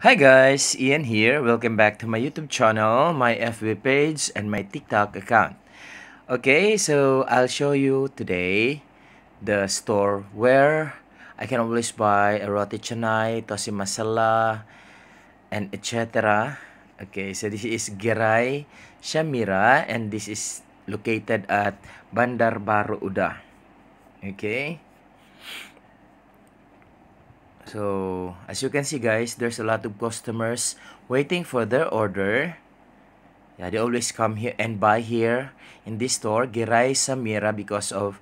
Hi guys, Ian here. Welcome back to my YouTube channel, my FB page, and my TikTok account. Okay, so I'll show you today the store where I can always buy a roti canai, thosai masala, and etc. Okay, so this is Gerai Shamira, and this is located at Bandar Baru Uda. Okay. So, as you can see guys, there's a lot of customers waiting for their order. Yeah, they always come here and buy here in this store, Gerai Samira, because of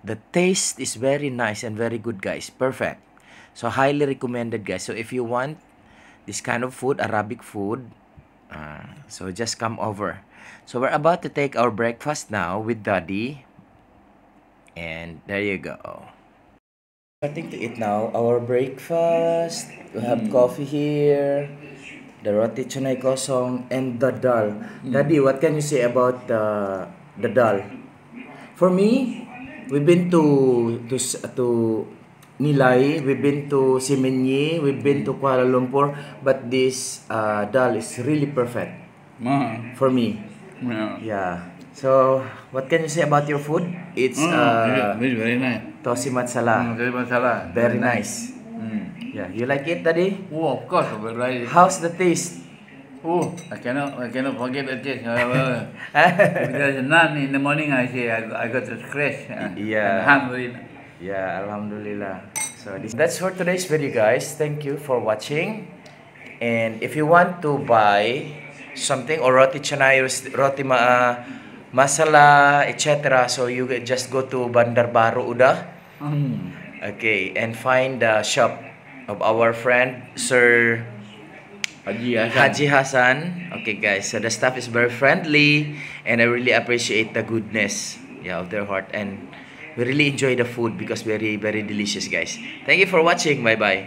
the taste is very nice and very good guys. Perfect. So, highly recommended guys. So, if you want this kind of food, Arabic food, uh, so just come over. So, we're about to take our breakfast now with Daddy. And there you go. Starting to eat now. Our breakfast. We have coffee here. The roti canai kosong and the dal. Daddy, what can you say about the the dal? For me, we've been to to to Nilai, we've been to Semenyih, we've been to Kuala Lumpur, but this uh, dal is really perfect for me. yeah. Yeah. So, what can you say about your food? It's Mm, uh, very, very nice. thosai matsala. Mm, very masalah. Very nice. Mm. Yeah, you like it, Daddy? Oh, of course, very nice. How's the taste? Oh, I cannot, I cannot forget the taste. There's none in the morning, I say I, I got to scratch. Yeah. Hungry. yeah, alhamdulillah. So this, that's for today's video, guys. Thank you for watching. And if you want to buy something or roti canai, roti ma, uh, masala, etc. So you just go to Bandar Baru Uda. Mm. Okay, and find the shop of our friend Sir Haji Hassan. Haji Hassan. Okay, guys. So the staff is very friendly, and I really appreciate the goodness, yeah, of their heart, and we really enjoy the food because very, very delicious, guys. Thank you for watching. Bye bye.